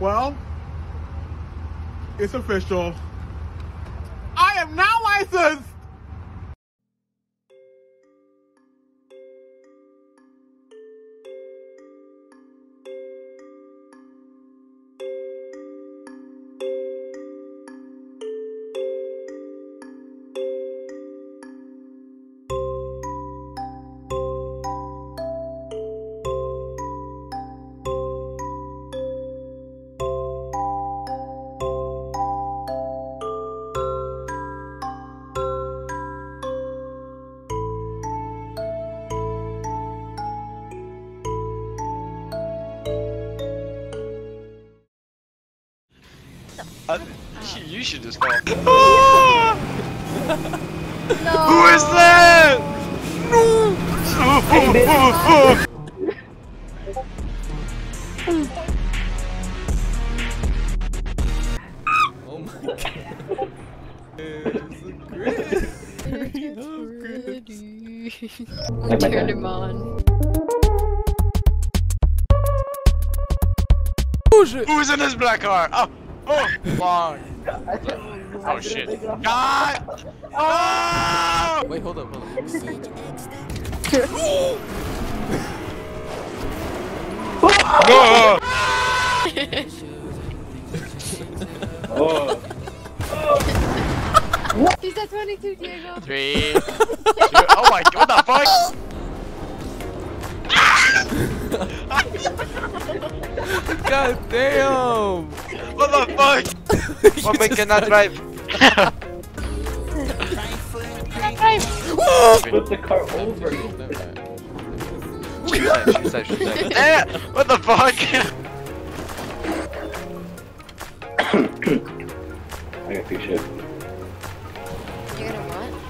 Well, it's official. I am now licensed. Uh, you should just fall. No. Who is that? No! Oh my god. It's I turned him on. Oh! Who's in this black car? Oh, oh, long. Oh shit. God! Oh! Wait, hold up, hold up. Oh! He's at 22, Diego. Three. two, oh my god, what the fuck? God damn! What the fuck? What make cannot drive? Flip the car over. Eh, what the fuck? I got big shit. You gonna what?